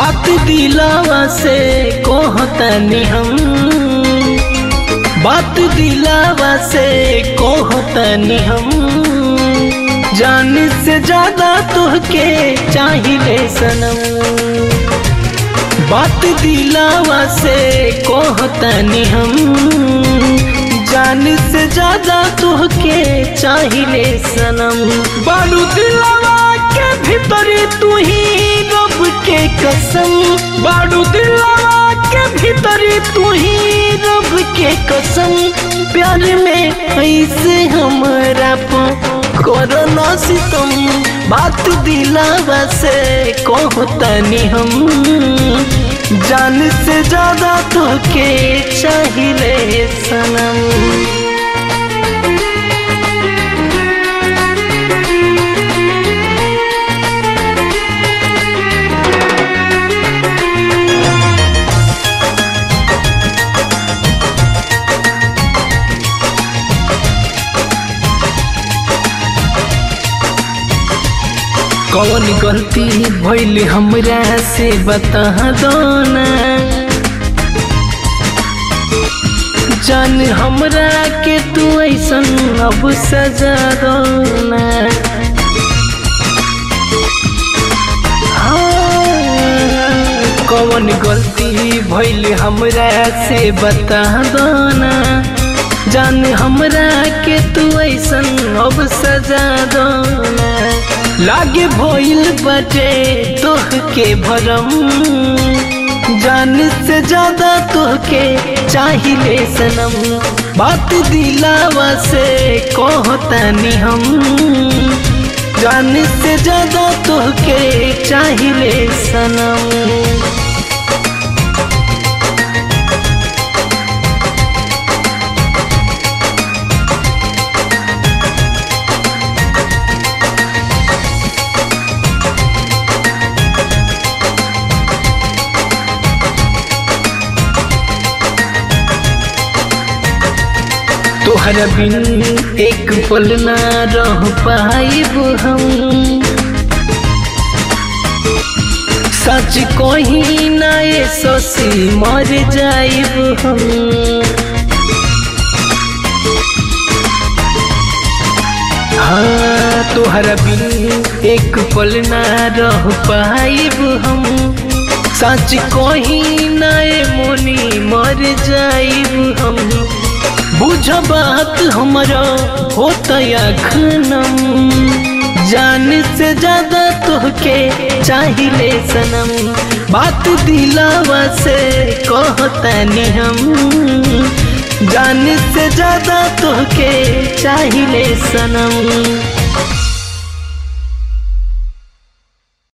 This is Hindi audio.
दिलावा से कहतनी हम। बात दिलावा से कहतनी हम। जान से ज़्यादा तुहके चाहिए सनम। बात दिलावा से कहतनी हम। जान से ज़्यादा तुहके चाहिए सनम। बालू दिलावा के भीतरी तू ही कसम बालू दिलावा के भीतरी तू ही रब के कसम। प्यार में ऐसे हमारा करो ना सितम, बात दिलावा से कहतनी हम। जान से ज़्यादा तो के चाहिए सनम। कौन गलती भइल हमरा से बता दो ना जान हमरा के तू ऐसन अब सजा दो ना हाँ, कौन गलती भइल हमरा से बता दो ना जान हमरा के तू ऐसन अब सजा दो। लागे भइल बटे तोह के भरम। जान से ज़्यादा तोहके चाहिए सनम। बात दिलावा से कहतनी हम। जान से ज़्यादा तोहके चाहिए सनम। तोहरा बिन एक पल ना रह पाइब हम। सच कही ना ये ससी मर जाइब हम। हाँ तोहरा बिन एक पल ना रह पाइब हम। सच कही ना ये मोनी मर जाइब हम। बुझ बात हमारा होता खनम जान से ज़्यादा तोहके चाहिए सनम। बात दिलावा से कहतनी हम जान से ज़्यादा तोहके चाहिए सनम।